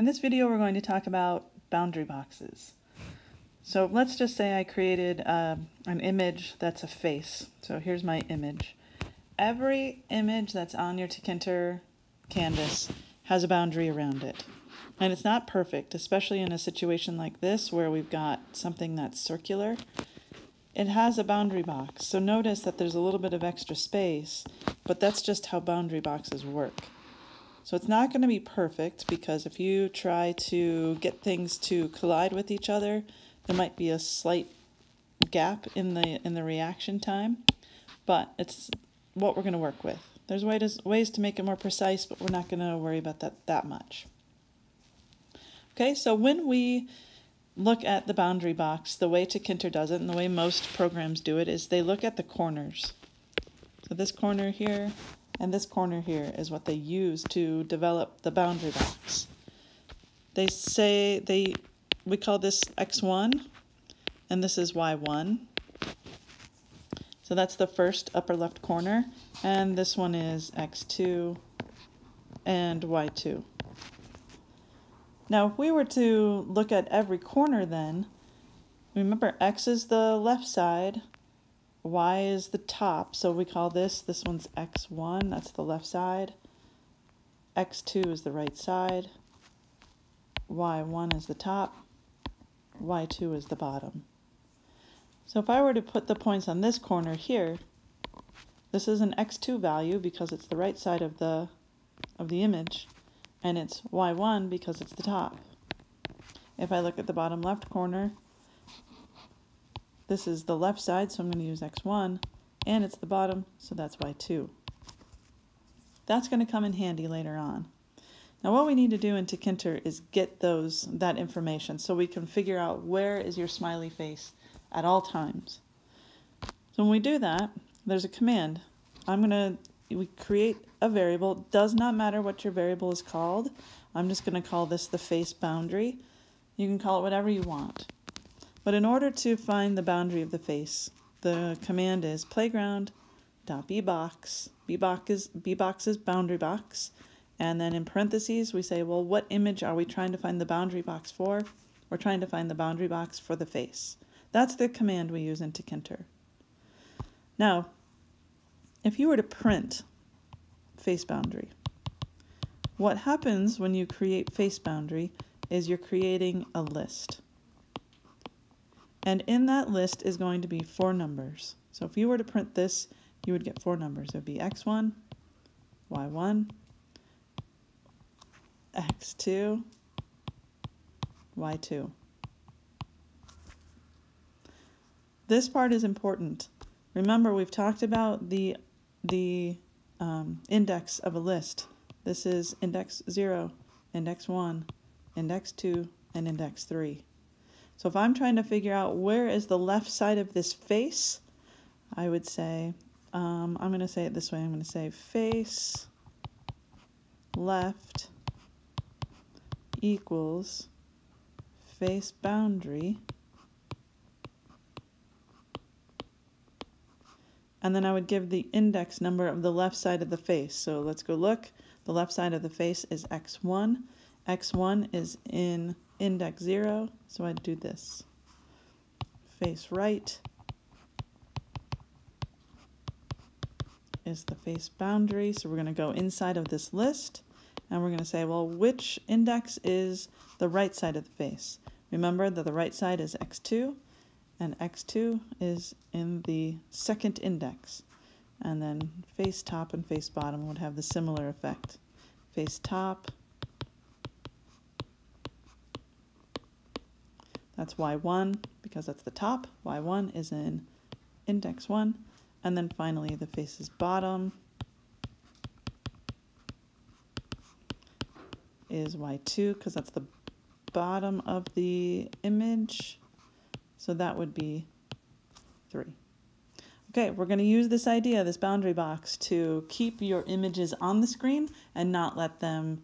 In this video we're going to talk about boundary boxes. So let's just say I created uh, an image that's a face. So here's my image. Every image that's on your Tkinter canvas has a boundary around it. And it's not perfect, especially in a situation like this where we've got something that's circular. It has a boundary box, so notice that there's a little bit of extra space, but that's just how boundary boxes work. So it's not going to be perfect because if you try to get things to collide with each other, there might be a slight gap in the in the reaction time, but it's what we're going to work with. There's ways ways to make it more precise, but we're not going to worry about that that much. Okay, so when we look at the boundary box, the way Tkinter does it and the way most programs do it is they look at the corners. So this corner here and this corner here is what they use to develop the boundary box. They say they we call this x1 and this is y1. So that's the first upper left corner and this one is x2 and y2. Now if we were to look at every corner then, remember x is the left side y is the top, so we call this, this one's x1, that's the left side. x2 is the right side. y1 is the top. y2 is the bottom. So if I were to put the points on this corner here, this is an x2 value because it's the right side of the of the image, and it's y1 because it's the top. If I look at the bottom left corner, this is the left side, so I'm going to use x1, and it's the bottom, so that's y2. That's going to come in handy later on. Now what we need to do in Tkinter is get those that information so we can figure out where is your smiley face at all times. So when we do that, there's a command. I'm going to we create a variable. Does not matter what your variable is called. I'm just going to call this the face boundary. You can call it whatever you want. But in order to find the boundary of the face, the command is playground dot playground.bbox. Bbox is, bbox is boundary box. And then in parentheses, we say, well, what image are we trying to find the boundary box for? We're trying to find the boundary box for the face. That's the command we use in Tkinter. Now, if you were to print face boundary, what happens when you create face boundary is you're creating a list. And in that list is going to be four numbers. So if you were to print this, you would get four numbers. It would be x1, y1, x2, y2. This part is important. Remember, we've talked about the, the um, index of a list. This is index 0, index 1, index 2, and index 3. So if I'm trying to figure out where is the left side of this face, I would say, um, I'm going to say it this way. I'm going to say face left equals face boundary. And then I would give the index number of the left side of the face. So let's go look. The left side of the face is x1. x1 is in index 0, so I'd do this. Face right is the face boundary, so we're going to go inside of this list, and we're going to say, well, which index is the right side of the face? Remember that the right side is x2, and x2 is in the second index. And then face top and face bottom would have the similar effect. Face top That's y1 because that's the top. y1 is in index 1. And then finally the face's bottom is y2 because that's the bottom of the image. So that would be 3. Okay, we're going to use this idea, this boundary box, to keep your images on the screen and not let them